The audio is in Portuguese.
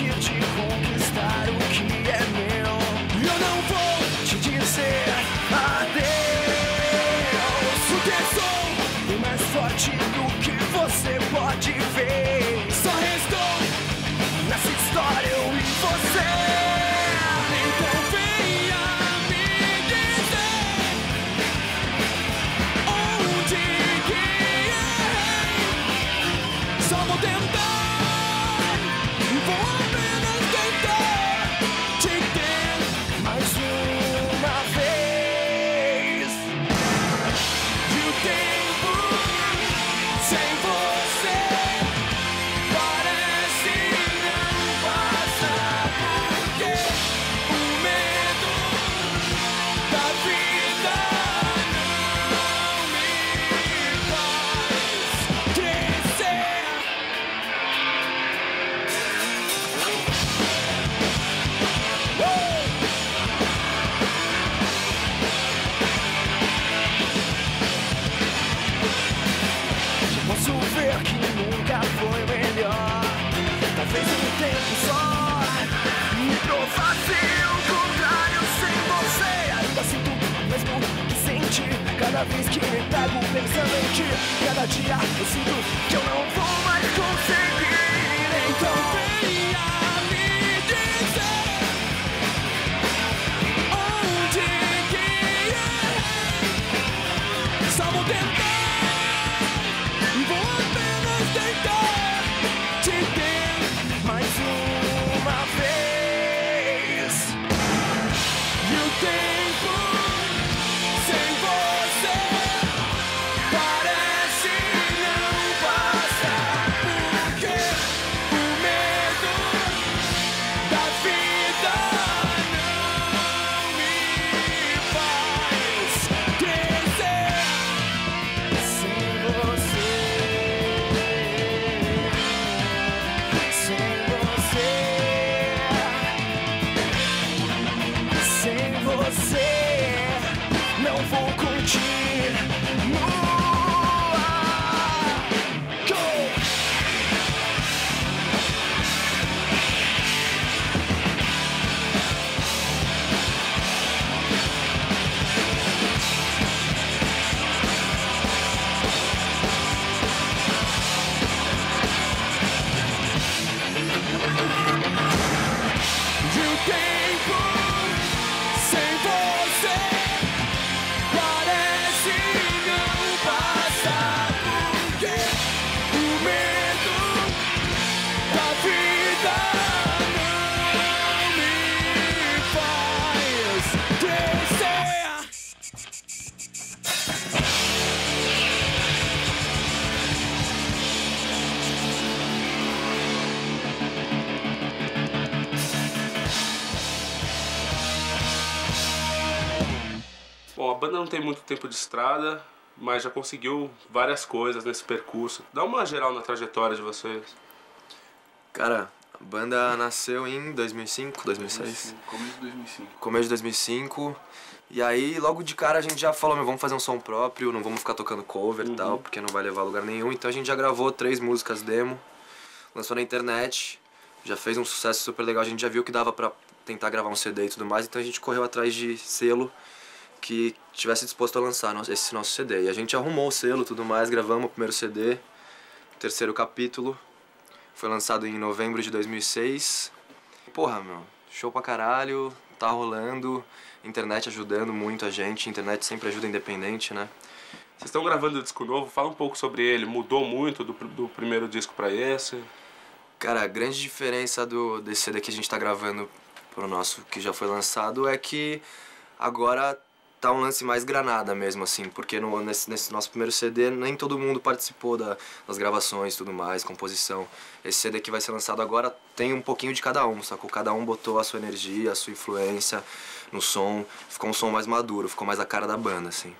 desistir de conquistar o que é meu. Eu não vou te dizer adeus. O tesão é mais forte do que você pode ver. Só restou nessa história eu e você. Então venha me dizer onde que. Só vou tentar, que me pego pensando em ti. Cada dia eu sinto que eu não vou vou continuar. Bom, a banda não tem muito tempo de estrada, mas já conseguiu várias coisas nesse percurso. Dá uma geral na trajetória de vocês. Cara, a banda nasceu em 2005, 2006. Começo de 2005. Começo de 2005. E aí, logo de cara, a gente já falou, meu, vamos fazer um som próprio, não vamos ficar tocando cover e tal, porque não vai levar a lugar nenhum. Então a gente já gravou três músicas demo, lançou na internet, já fez um sucesso super legal. A gente já viu que dava pra tentar gravar um CD e tudo mais, então a gente correu atrás de selo que tivesse disposto a lançar esse nosso CD. E a gente arrumou o selo tudo mais, gravamos o primeiro CD, terceiro capítulo. Foi lançado em novembro de 2006. Porra, meu, show pra caralho, tá rolando, internet ajudando muito a gente, internet sempre ajuda independente, né? Vocês estão gravando o disco novo, fala um pouco sobre ele. Mudou muito do, do primeiro disco pra esse? Cara, a grande diferença do, desse CD que a gente tá gravando pro nosso que já foi lançado é que agora tá um lance mais granada mesmo, assim, porque no, nesse, nesse nosso primeiro CD nem todo mundo participou da, das gravações tudo mais, composição. Esse CD que vai ser lançado agora tem um pouquinho de cada um, sacou? Cada um botou a sua energia, a sua influência no som, ficou um som mais maduro, ficou mais a cara da banda, assim.